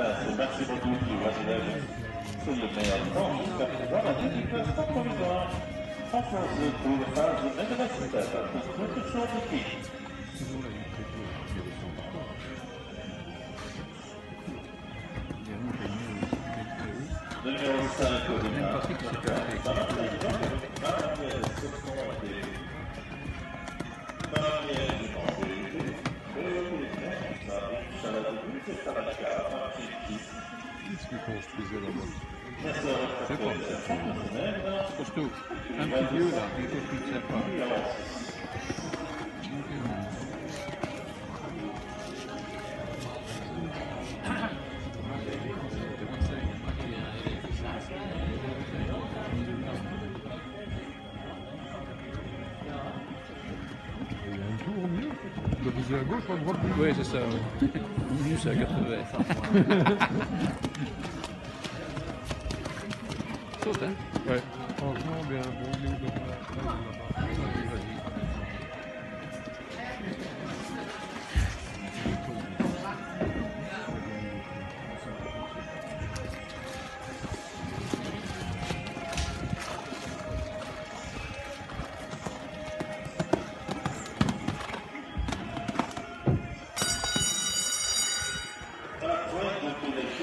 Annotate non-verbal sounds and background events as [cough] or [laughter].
classes Marcel-Botouti, Oiselève, Soyemer, Francis Caprizard, classe par provisoire. En la phase de la cité, pour de qui Numéro 5, Det är konstigt. Förstod. Han intervjuade, vi går till träffa. Viser à gauche ou à droite Oui, c'est ça. Mieux, [laughs] c'est à 80. [laughs] Saute, hein Ouais. Franchement, bien, bon,